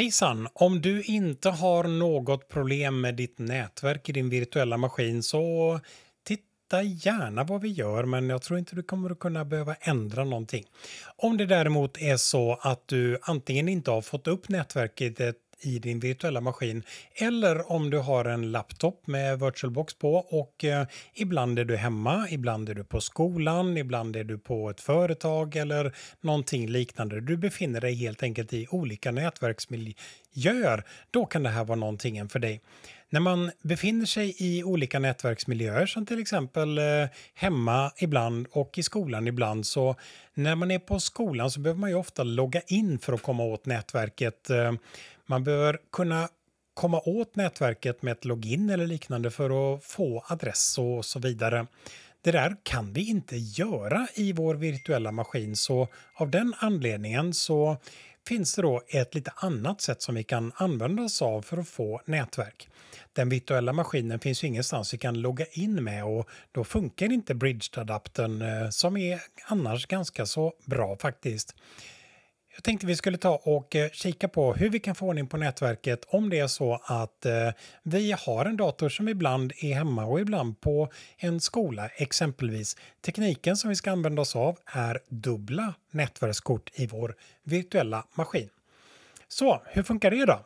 Hejsan! Om du inte har något problem med ditt nätverk i din virtuella maskin så titta gärna vad vi gör men jag tror inte du kommer att kunna behöva ändra någonting. Om det däremot är så att du antingen inte har fått upp nätverket i din virtuella maskin eller om du har en laptop med VirtualBox på och eh, ibland är du hemma, ibland är du på skolan, ibland är du på ett företag eller någonting liknande. Du befinner dig helt enkelt i olika nätverksmiljöer. Då kan det här vara någonting för dig. När man befinner sig i olika nätverksmiljöer som till exempel eh, hemma ibland och i skolan ibland så när man är på skolan så behöver man ju ofta logga in för att komma åt nätverket. Eh, man behöver kunna komma åt nätverket med ett login eller liknande för att få adress och så vidare. Det där kan vi inte göra i vår virtuella maskin så av den anledningen så finns det då ett lite annat sätt som vi kan använda oss av för att få nätverk. Den virtuella maskinen finns ju ingenstans vi kan logga in med och då funkar inte Bridge Adaptern eh, som är annars ganska så bra faktiskt. Jag tänkte vi skulle ta och eh, kika på hur vi kan få ordning på nätverket om det är så att eh, vi har en dator som ibland är hemma och ibland på en skola exempelvis. Tekniken som vi ska använda oss av är dubbla nätverkskort i vår virtuella maskin. Så hur funkar det då?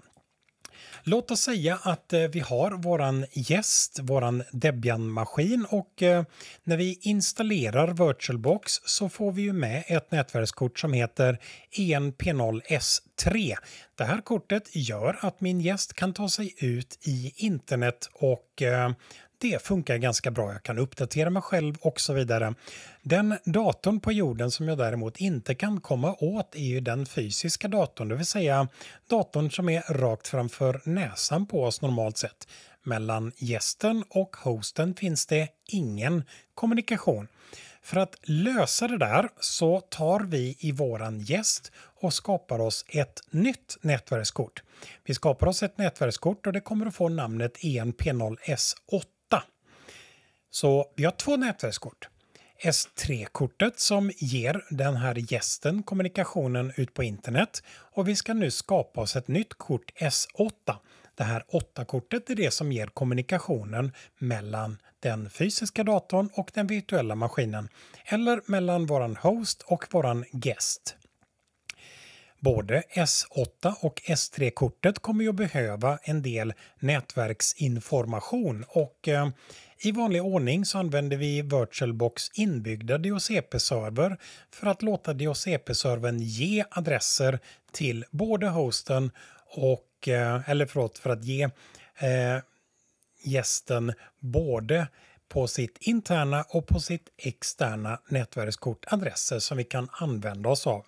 Låt oss säga att eh, vi har våran gäst, våran Debian-maskin och eh, när vi installerar VirtualBox så får vi ju med ett nätverkskort som heter ENP0S3. Det här kortet gör att min gäst kan ta sig ut i internet och eh, det funkar ganska bra. Jag kan uppdatera mig själv och så vidare. Den datorn på jorden som jag däremot inte kan komma åt är ju den fysiska datorn, det vill säga datorn som är rakt framför näsan på oss normalt sett. Mellan gästen och hosten finns det ingen kommunikation. För att lösa det där så tar vi i våran gäst och skapar oss ett nytt nätverkskort. Vi skapar oss ett nätverkskort och det kommer att få namnet ENP0S8 så vi har två nätverkskort. S3-kortet som ger den här gästen kommunikationen ut på internet och vi ska nu skapa oss ett nytt kort S8. Det här 8-kortet är det som ger kommunikationen mellan den fysiska datorn och den virtuella maskinen eller mellan våran host och våran guest. Både S8 och S3-kortet kommer ju att behöva en del nätverksinformation och eh, i vanlig ordning så använder vi VirtualBox inbyggda DHCP-server för att låta DHCP-servern ge adresser till både hosten och, eh, eller förlåt, för att ge eh, gästen både på sitt interna och på sitt externa nätverkskort adresser som vi kan använda oss av.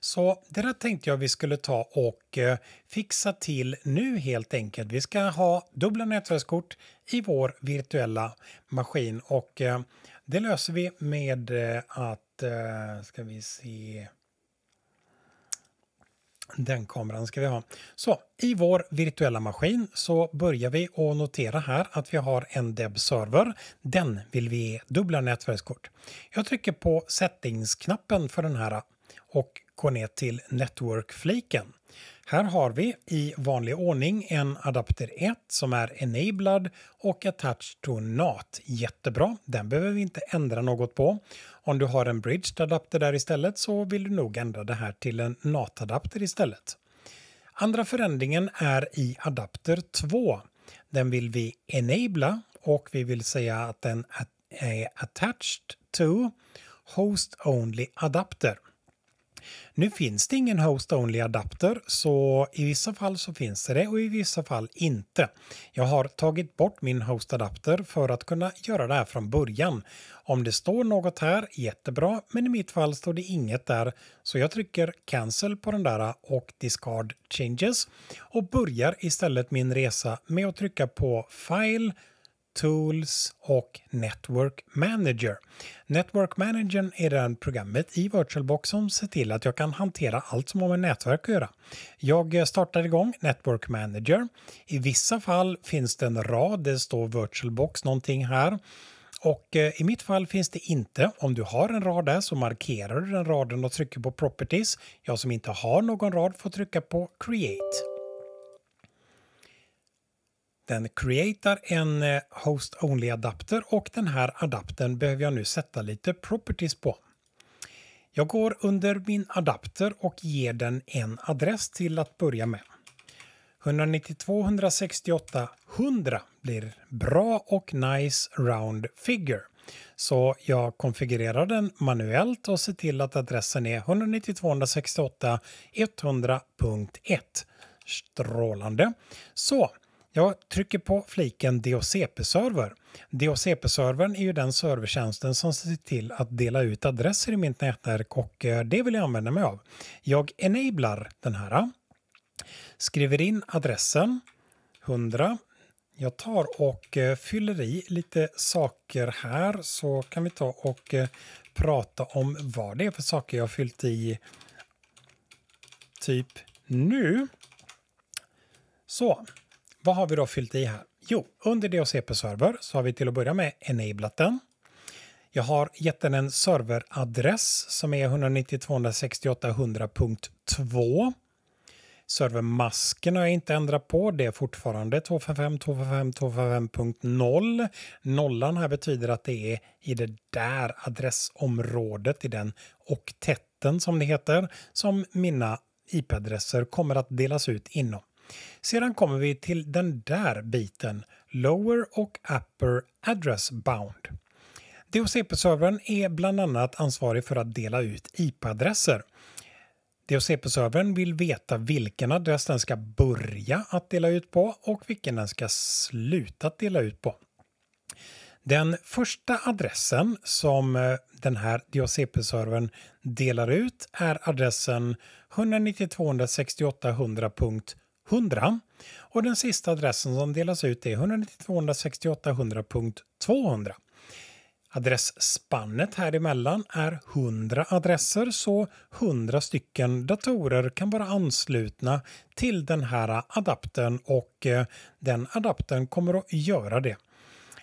Så det där tänkte jag vi skulle ta och eh, fixa till nu helt enkelt. Vi ska ha dubbla nätverkskort i vår virtuella maskin och eh, det löser vi med eh, att, eh, ska vi se, den kameran ska vi ha. Så i vår virtuella maskin så börjar vi att notera här att vi har en deb-server. Den vill vi ge dubbla nätverkskort. Jag trycker på settings-knappen för den här och går ner till Network-fliken. Här har vi i vanlig ordning en adapter 1 som är enabled och attached to NAT. Jättebra, den behöver vi inte ändra något på. Om du har en bridged adapter där istället så vill du nog ändra det här till en NAT-adapter istället. Andra förändringen är i adapter 2. Den vill vi enabla och vi vill säga att den är attached to host only adapter. Nu finns det ingen host-only adapter så i vissa fall så finns det det och i vissa fall inte. Jag har tagit bort min host-adapter för att kunna göra det här från början. Om det står något här, jättebra, men i mitt fall står det inget där så jag trycker cancel på den där och discard changes och börjar istället min resa med att trycka på file Tools och Network Manager. Network Manager är det programmet i VirtualBox som ser till att jag kan hantera allt som har med nätverk att göra. Jag startar igång Network Manager. I vissa fall finns det en rad, det står VirtualBox någonting här. Och eh, i mitt fall finns det inte. Om du har en rad där så markerar du den raden och trycker på Properties. Jag som inte har någon rad får trycka på Create. Den creatar en eh, host-only adapter och den här adaptern behöver jag nu sätta lite properties på. Jag går under min adapter och ger den en adress till att börja med. 192 168 100 blir bra och nice round figure. Så jag konfigurerar den manuellt och ser till att adressen är 192 168 100.1 Strålande. Så jag trycker på fliken DHCP-server. DHCP-servern är ju den servertjänsten som ser till att dela ut adresser i mitt nätverk och eh, det vill jag använda mig av. Jag enablar den här. Skriver in adressen 100. Jag tar och eh, fyller i lite saker här så kan vi ta och eh, prata om vad det är för saker jag har fyllt i typ nu. Så, vad har vi då fyllt i här? Jo, under DHCP-server så har vi till att börja med enablat den. Jag har gett den en serveradress som är 192.168.100.2. Servermasken har jag inte ändrat på. Det är fortfarande 255.255.255.0. Nollan här betyder att det är i det där adressområdet, i den oktetten som det heter, som mina IP-adresser kommer att delas ut inom. Sedan kommer vi till den där biten, Lower och Upper Address Bound. DHCP-servern är bland annat ansvarig för att dela ut IP-adresser. DHCP-servern vill veta vilken adress den ska börja att dela ut på och vilken den ska sluta att dela ut på. Den första adressen som eh, den här DHCP-servern delar ut är adressen 192.168.100. 100 och den sista adressen som delas ut är 192.168.100.200. Adressspannet här emellan är 100 adresser så 100 stycken datorer kan vara anslutna till den här adaptern och eh, den adaptern kommer att göra det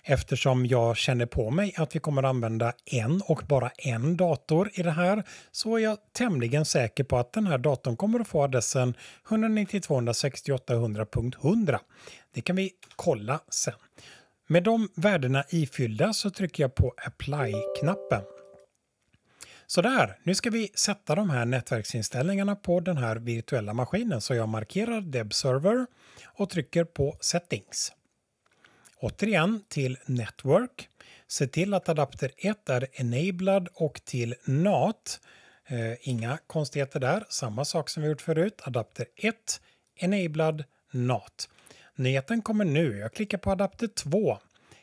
eftersom jag känner på mig att vi kommer att använda en och bara en dator i det här så är jag tämligen säker på att den här datorn kommer att få adressen 192.168.100.100. Det kan vi kolla sen. Med de värdena ifyllda så trycker jag på Apply-knappen. Sådär, nu ska vi sätta de här nätverksinställningarna på den här virtuella maskinen så jag markerar Deb Server och trycker på Settings. Återigen till Network. Se till att adapter 1 är enablad och till NAT. Eh, inga konstigheter där. Samma sak som vi gjort förut. Adapter 1 enablad NAT. Nyheten kommer nu. Jag klickar på adapter 2.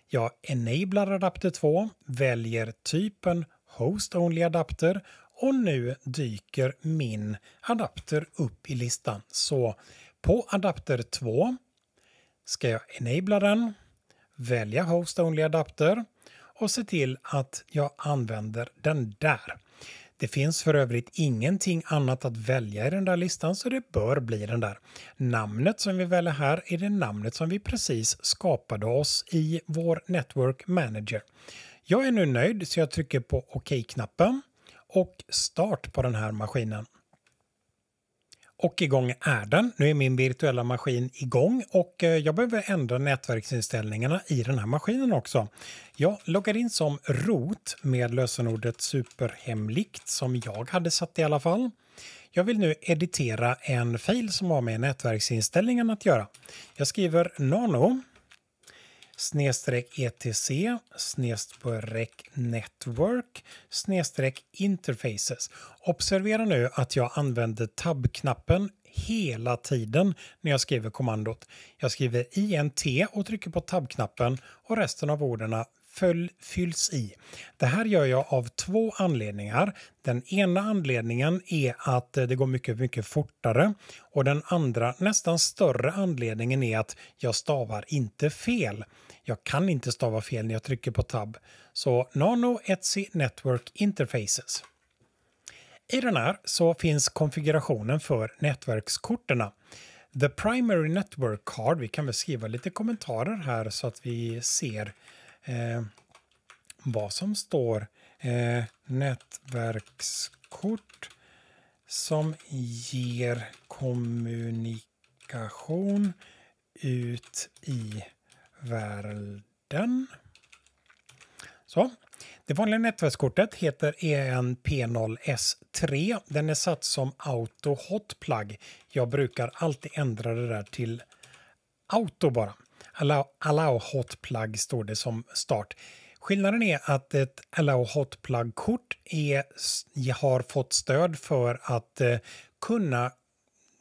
Jag enablar adapter 2, väljer typen Host Only Adapter och nu dyker min adapter upp i listan. Så på adapter 2 ska jag enabla den välja Host Only Adapter och se till att jag använder den där. Det finns för övrigt ingenting annat att välja i den där listan så det bör bli den där. Namnet som vi väljer här är det namnet som vi precis skapade oss i vår Network Manager. Jag är nu nöjd så jag trycker på OK-knappen och start på den här maskinen. Och igång är den. Nu är min virtuella maskin igång och eh, jag behöver ändra nätverksinställningarna i den här maskinen också. Jag loggar in som rot med lösenordet superhemligt som jag hade satt i alla fall. Jag vill nu editera en fil som har med nätverksinställningarna att göra. Jag skriver nano snedstreck etc snedstreck network snedstreck interfaces. Observera nu att jag använder tab-knappen hela tiden när jag skriver kommandot. Jag skriver int och trycker på tab-knappen och resten av orden följ, fylls i. Det här gör jag av två anledningar. Den ena anledningen är att eh, det går mycket, mycket fortare och den andra, nästan större anledningen är att jag stavar inte fel. Jag kan inte stava fel när jag trycker på tab. Så Nano Etsy Network Interfaces. I den här så finns konfigurationen för nätverkskorten. The Primary Network Card, vi kan väl skriva lite kommentarer här så att vi ser eh, vad som står. Eh, nätverkskort som ger kommunikation ut i världen. Så. Det vanliga nätverkskortet heter ENP0S3. Den är satt som Auto Hotplug. Jag brukar alltid ändra det där till Auto bara. Allow, allow Hotplug står det som start. Skillnaden är att ett Allow Hotplug-kort har fått stöd för att eh, kunna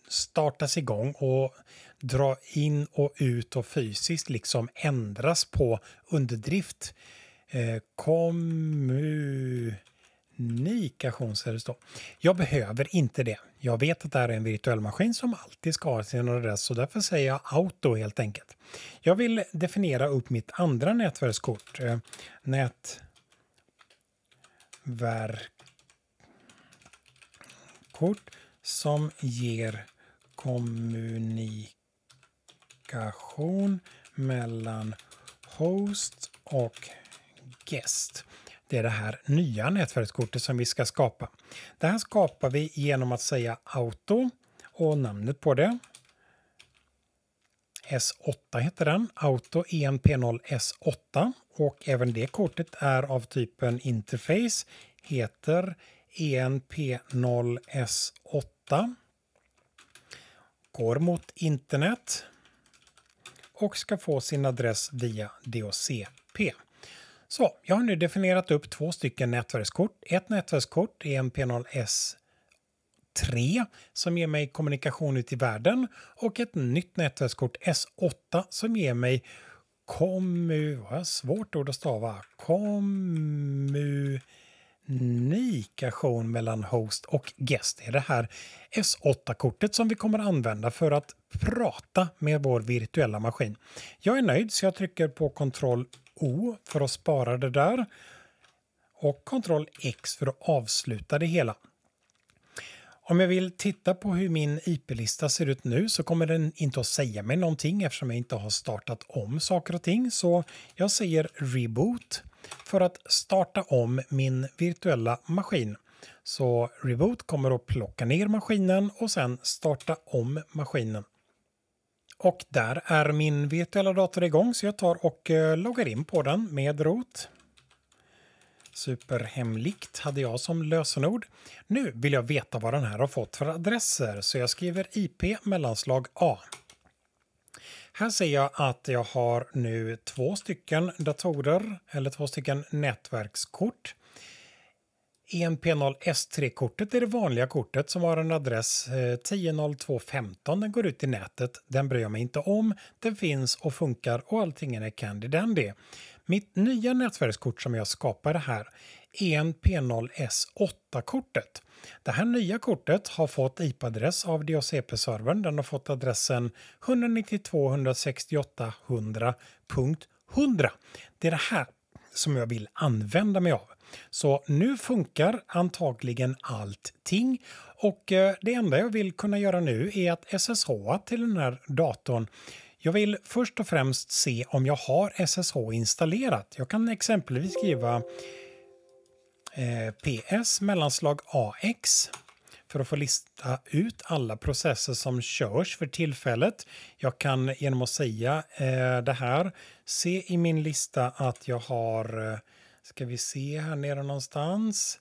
startas igång och dra in och ut och fysiskt liksom ändras på underdrift. Eh, ska då. Jag behöver inte det. Jag vet att det här är en virtuell maskin som alltid ska ha sin adress så därför säger jag auto helt enkelt. Jag vill definiera upp mitt andra nätverkskort. Eh, nätverkkort som ger kommunikation mellan host och guest. Det är det här nya nätverkskortet som vi ska skapa. Det här skapar vi genom att säga auto och namnet på det. S8 heter den, Auto ENP0 S8 och även det kortet är av typen interface, heter ENP0 S8 går mot internet och ska få sin adress via DHCP. Så, jag har nu definierat upp två stycken nätverkskort. Ett nätverkskort är EMP0S 3 som ger mig kommunikation ut i världen och ett nytt nätverkskort S8 som ger mig kommu... Vad svårt ord att stava. Kommunikation mellan host och guest. Det är det här S8-kortet som vi kommer använda för att prata med vår virtuella maskin. Jag är nöjd så jag trycker på Ctrl O för att spara det där och Ctrl X för att avsluta det hela. Om jag vill titta på hur min IP-lista ser ut nu så kommer den inte att säga mig någonting eftersom jag inte har startat om saker och ting. Så jag säger reboot för att starta om min virtuella maskin. Så reboot kommer att plocka ner maskinen och sen starta om maskinen. Och där är min virtuella dator igång så jag tar och eh, loggar in på den med rot. Superhemligt hade jag som lösenord. Nu vill jag veta vad den här har fått för adresser så jag skriver IP mellanslag A. Här ser jag att jag har nu två stycken datorer eller två stycken nätverkskort. ENP0 S3-kortet är det vanliga kortet som har en adress eh, 100215. Den går ut i nätet. Den bryr jag mig inte om. Den finns och funkar och allting är candy dandy. Mitt nya nätverkskort som jag skapade här ENP0S8-kortet. Det här nya kortet har fått IP-adress av DHCP-servern. Den har fått adressen 192.168.100.100. Det är det här som jag vill använda mig av. Så nu funkar antagligen allting och eh, det enda jag vill kunna göra nu är att SSH till den här datorn jag vill först och främst se om jag har SSH installerat. Jag kan exempelvis skriva eh, PS mellanslag AX för att få lista ut alla processer som körs för tillfället. Jag kan genom att säga eh, det här se i min lista att jag har, eh, ska vi se här nere någonstans.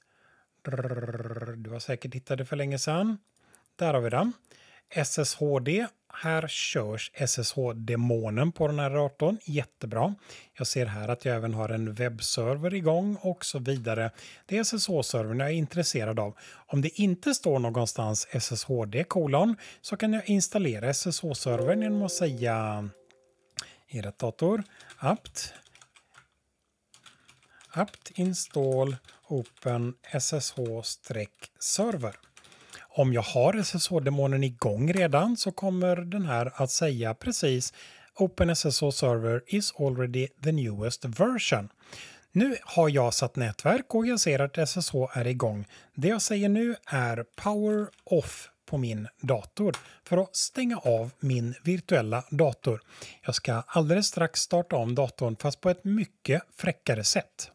Du har säkert hittat det för länge sedan. Där har vi den. SSHD. Här körs SSH-demonen på den här datorn. Jättebra. Jag ser här att jag även har en webbserver igång och så vidare. Det är SSH-servern jag är intresserad av. Om det inte står någonstans SSHD kolon så kan jag installera SSH-servern genom att säga i rätt dator apt apt install open ssh-server. Om jag har SSH-demonen igång redan så kommer den här att säga precis Open SSH-server is already the newest version. Nu har jag satt nätverk och jag ser att SSH är igång. Det jag säger nu är Power Off på min dator för att stänga av min virtuella dator. Jag ska alldeles strax starta om datorn fast på ett mycket fräckare sätt.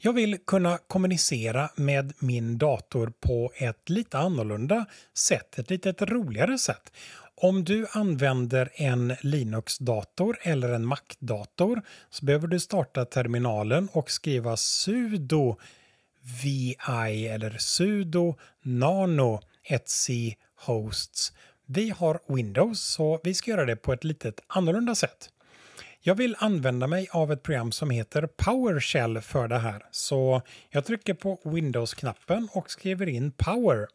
Jag vill kunna kommunicera med min dator på ett lite annorlunda sätt, ett lite roligare sätt. Om du använder en Linux-dator eller en Mac-dator så behöver du starta terminalen och skriva sudo vi eller sudo nano etsy hosts. Vi har Windows så vi ska göra det på ett lite annorlunda sätt. Jag vill använda mig av ett program som heter PowerShell för det här. Så jag trycker på Windows-knappen och skriver in Power.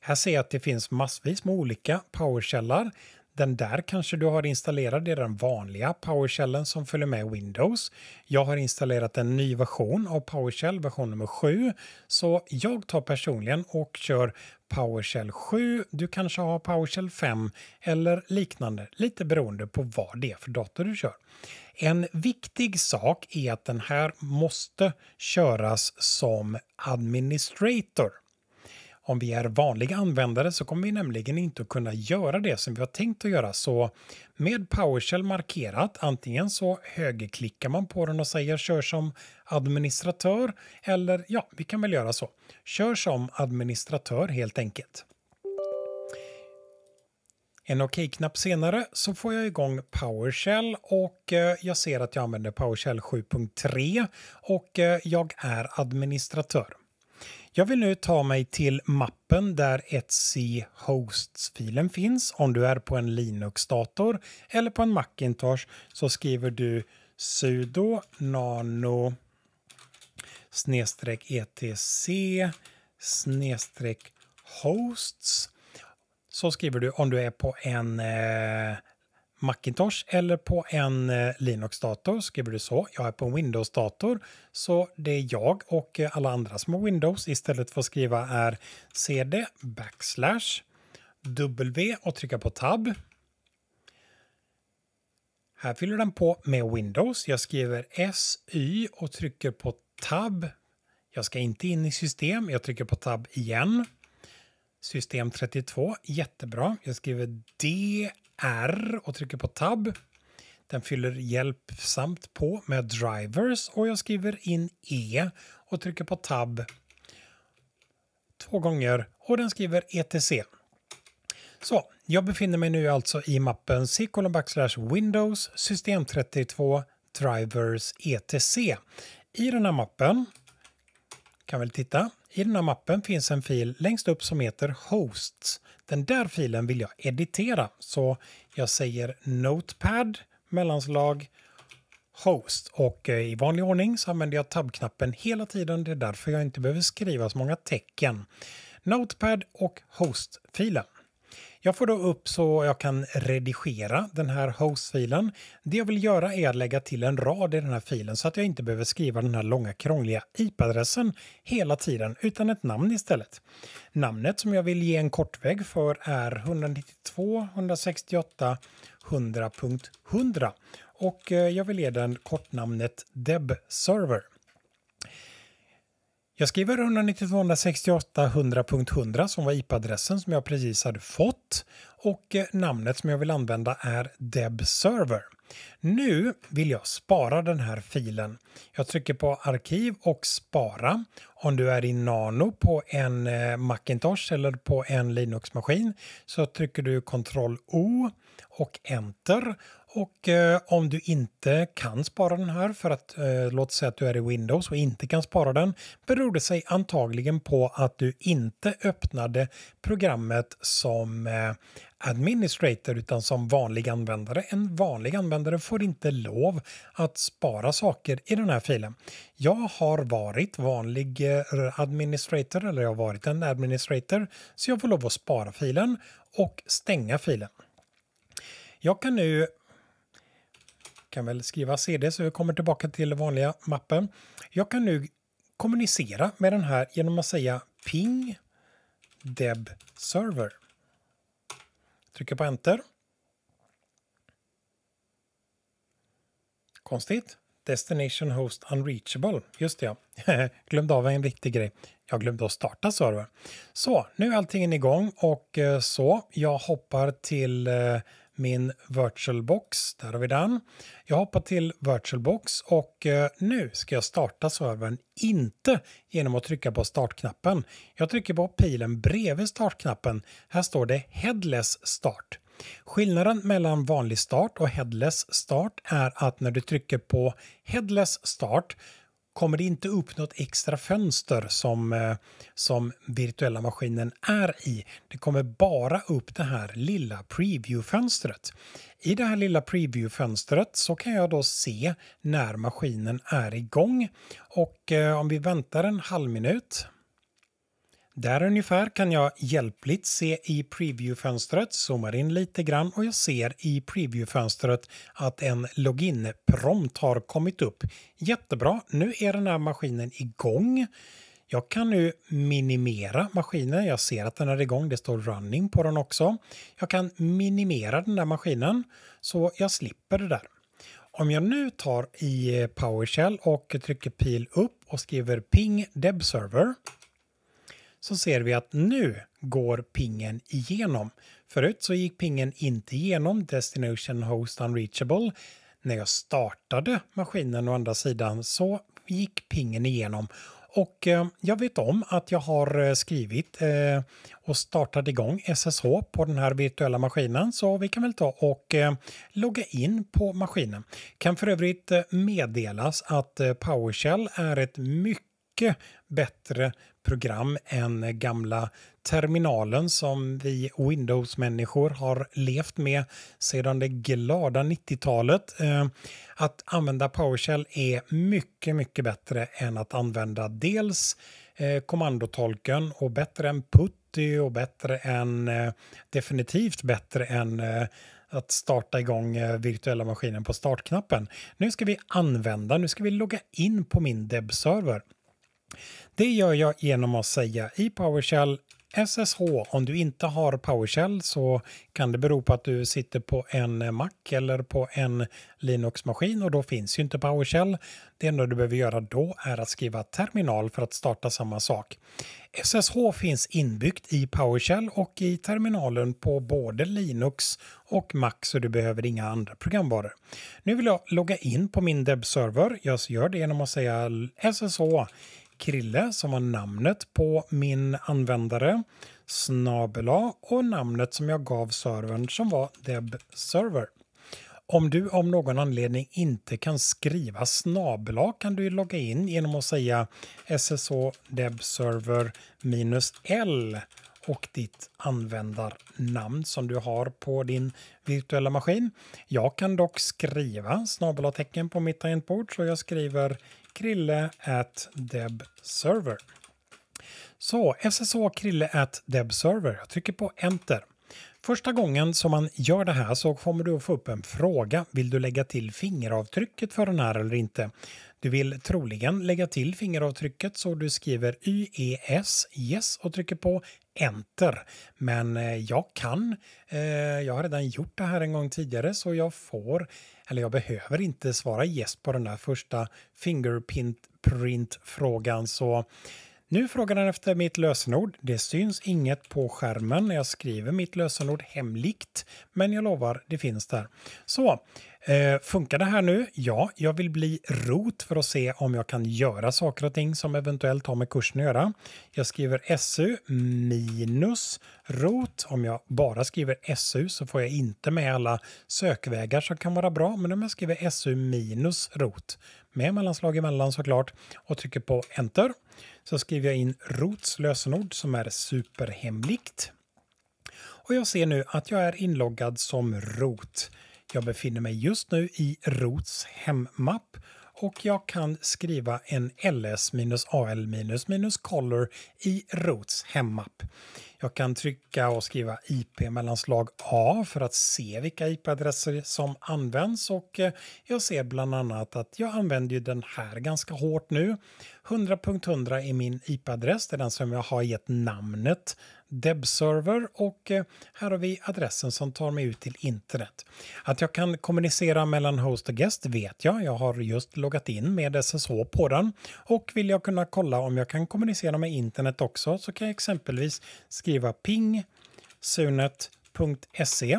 Här ser jag att det finns massvis med olika PowerShellar. Den där kanske du har installerad i den vanliga PowerShellen som följer med Windows. Jag har installerat en ny version av PowerShell, version nummer 7. Så jag tar personligen och kör PowerShell 7. Du kanske har PowerShell 5 eller liknande, lite beroende på vad det är för dator du kör. En viktig sak är att den här måste köras som administrator. Om vi är vanliga användare så kommer vi nämligen inte att kunna göra det som vi har tänkt att göra. Så med PowerShell markerat, antingen så högerklickar man på den och säger kör som administratör eller ja, vi kan väl göra så. Kör som administratör helt enkelt. En OK-knapp senare så får jag igång PowerShell och eh, jag ser att jag använder PowerShell 7.3 och eh, jag är administratör. Jag vill nu ta mig till mappen där Etsy Hosts-filen finns. Om du är på en Linux-dator eller på en Macintosh så skriver du sudo nano snedstreck etc snedstreck hosts. Så skriver du om du är på en eh, Macintosh eller på en eh, Linux-dator skriver du så. Jag är på en Windows-dator så det är jag och eh, alla andra som har Windows istället för att skriva är cd backslash w och trycka på tab. Här fyller den på med Windows. Jag skriver SY och trycker på tab. Jag ska inte in i system. Jag trycker på tab igen. System 32, jättebra. Jag skriver D R och trycker på tab. Den fyller hjälpsamt på med drivers och jag skriver in E och trycker på tab två gånger och den skriver ETC. Så, jag befinner mig nu alltså i mappen c Windows system 32 drivers etc. I den här mappen kan vi titta. I den här mappen finns en fil längst upp som heter hosts. Den där filen vill jag editera så jag säger Notepad mellanslag Host och eh, i vanlig ordning så använder jag tab-knappen hela tiden. Det är därför jag inte behöver skriva så många tecken. Notepad och Host-filen. Jag får då upp så jag kan redigera den här host-filen. Det jag vill göra är att lägga till en rad i den här filen så att jag inte behöver skriva den här långa krångliga IP-adressen hela tiden utan ett namn istället. Namnet som jag vill ge en kortväg för är 192.168.100.100 och eh, jag vill ge den kortnamnet debserver. Jag skriver 192.168.100.100 som var IP-adressen som jag precis hade fått och eh, namnet som jag vill använda är debserver. Nu vill jag spara den här filen. Jag trycker på arkiv och spara. Om du är i Nano på en eh, Macintosh eller på en Linux-maskin så trycker du Ctrl O och Enter och eh, om du inte kan spara den här för att eh, låt säga att du är i Windows och inte kan spara den beror det sig antagligen på att du inte öppnade programmet som eh, administrator utan som vanlig användare. En vanlig användare får inte lov att spara saker i den här filen. Jag har varit vanlig eh, administrator eller jag har varit en administrator så jag får lov att spara filen och stänga filen. Jag kan nu kan väl skriva cd så jag kommer tillbaka till vanliga mappen. Jag kan nu kommunicera med den här genom att säga ping deb server. Trycker på enter. Konstigt. Destination host unreachable. Just det, ja. glömde av en viktig grej. Jag glömde att starta server. Så, nu är allting igång och eh, så. Jag hoppar till eh, min VirtualBox. Där har vi den. Jag hoppar till VirtualBox och eh, nu ska jag starta servern, inte genom att trycka på startknappen. Jag trycker på pilen bredvid startknappen. Här står det Headless Start. Skillnaden mellan vanlig start och headless start är att när du trycker på headless start kommer det inte upp något extra fönster som, eh, som virtuella maskinen är i. Det kommer bara upp det här lilla preview-fönstret. I det här lilla preview-fönstret så kan jag då se när maskinen är igång och eh, om vi väntar en halv minut där ungefär kan jag hjälpligt se i preview-fönstret, zoomar in lite grann och jag ser i preview-fönstret att en login-prompt har kommit upp. Jättebra, nu är den här maskinen igång. Jag kan nu minimera maskinen, jag ser att den är igång, det står running på den också. Jag kan minimera den där maskinen så jag slipper det där. Om jag nu tar i PowerShell och trycker pil upp och skriver ping debserver så ser vi att nu går pingen igenom. Förut så gick pingen inte igenom Destination Host Unreachable. När jag startade maskinen å andra sidan så gick pingen igenom. Och eh, jag vet om att jag har eh, skrivit eh, och startat igång SSH på den här virtuella maskinen så vi kan väl ta och eh, logga in på maskinen. Kan för övrigt eh, meddelas att eh, PowerShell är ett mycket bättre program än gamla terminalen som vi Windows-människor har levt med sedan det glada 90-talet. Eh, att använda PowerShell är mycket, mycket bättre än att använda dels eh, kommandotolken och bättre än Putty och bättre än eh, definitivt bättre än att starta igång virtuella maskinen på startknappen. Nu ska vi använda, nu ska vi logga in på min deb-server. Det gör jag genom att säga i PowerShell SSH, om du inte har PowerShell så kan det bero på att du sitter på en Mac eller på en Linux-maskin och då finns ju inte PowerShell. Det enda du behöver göra då är att skriva terminal för att starta samma sak. SSH finns inbyggt i PowerShell och i terminalen på både Linux och Mac så du behöver inga andra programvaror. Nu vill jag logga in på min deb-server. Jag gör det genom att säga SSH Krille som var namnet på min användare, snabela och namnet som jag gav servern som var debserver. Om du av någon anledning inte kan skriva snabela kan du logga in genom att säga SSH debserver L och ditt användarnamn som du har på din virtuella maskin. Jag kan dock skriva snabelatecken på mitt tangentbord så jag skriver krille at debserver. Så SSH krille at debserver. Jag trycker på enter. Första gången som man gör det här så kommer du att få upp en fråga. Vill du lägga till fingeravtrycket för den här eller inte? Du vill troligen lägga till fingeravtrycket så du skriver YES yes och trycker på enter. Men eh, jag kan, eh, jag har redan gjort det här en gång tidigare så jag får, eller jag behöver inte svara yes på den där första fingerprint-frågan så nu frågar den efter mitt lösenord. Det syns inget på skärmen när jag skriver mitt lösenord hemligt, men jag lovar, det finns där. Så, Eh, funkar det här nu? Ja, jag vill bli rot för att se om jag kan göra saker och ting som eventuellt har med kursen att göra. Jag skriver SU minus rot. Om jag bara skriver SU så får jag inte med alla sökvägar som kan vara bra, men om jag skriver SU minus rot med mellanslag emellan såklart och trycker på enter så skriver jag in rots lösenord som är superhemligt. Och jag ser nu att jag är inloggad som rot. Jag befinner mig just nu i Rots hemmapp och jag kan skriva en ls-al-color i Rots hemmapp. Jag kan trycka och skriva IP mellanslag A för att se vilka IP-adresser som används och eh, jag ser bland annat att jag använder den här ganska hårt nu. 100.100 är min IP-adress, det är den som jag har gett namnet debserver och eh, här har vi adressen som tar mig ut till internet. Att jag kan kommunicera mellan host och guest vet jag. Jag har just loggat in med SSH på den och vill jag kunna kolla om jag kan kommunicera med internet också så kan jag exempelvis skriva ping sunet.se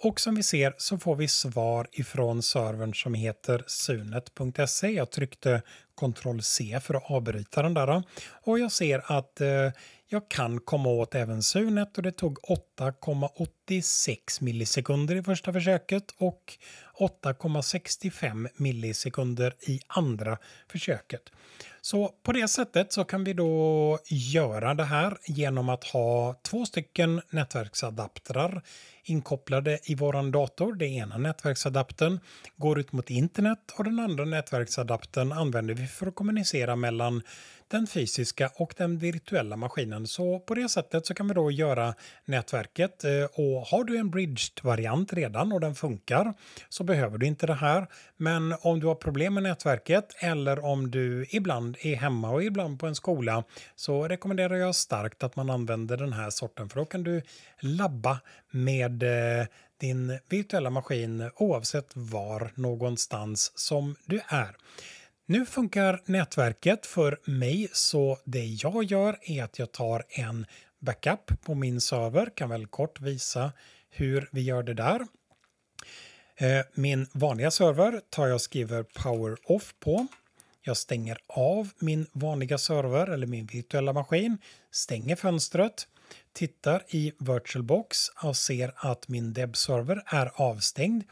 och som vi ser så får vi svar ifrån servern som heter sunet.se. Jag tryckte Ctrl C för att avbryta den där. Och jag ser att eh, jag kan komma åt även Sunet och det tog 8,86 millisekunder i första försöket och 8,65 millisekunder i andra försöket. Så på det sättet så kan vi då göra det här genom att ha två stycken nätverksadaptrar inkopplade i våran dator. Den ena nätverksadaptern går ut mot internet och den andra nätverksadaptern använder vi för att kommunicera mellan den fysiska och den virtuella maskinen. Så på det sättet så kan vi då göra nätverket eh, och har du en bridged-variant redan och den funkar så behöver du inte det här. Men om du har problem med nätverket eller om du ibland är hemma och ibland på en skola så rekommenderar jag starkt att man använder den här sorten för då kan du labba med eh, din virtuella maskin oavsett var någonstans som du är. Nu funkar nätverket för mig så det jag gör är att jag tar en backup på min server. Kan väl kort visa hur vi gör det där. Eh, min vanliga server tar jag och skriver power off på. Jag stänger av min vanliga server eller min virtuella maskin, stänger fönstret, tittar i VirtualBox och ser att min deb-server är avstängd.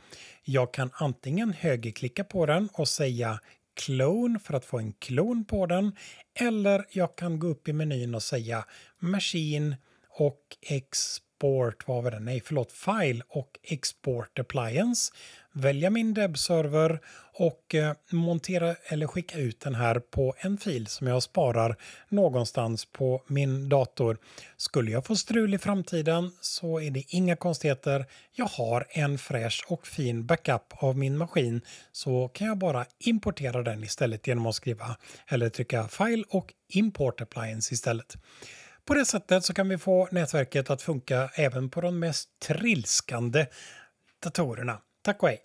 Jag kan antingen högerklicka på den och säga clone för att få en klon på den. Eller jag kan gå upp i menyn och säga machine och export, vad var det? Nej, förlåt, file och export appliance välja min deb-server och eh, montera eller skicka ut den här på en fil som jag sparar någonstans på min dator. Skulle jag få strul i framtiden så är det inga konstigheter. Jag har en fräsch och fin backup av min maskin så kan jag bara importera den istället genom att skriva eller trycka file och import appliance istället. På det sättet så kan vi få nätverket att funka även på de mest trilskande datorerna. Tack och hej!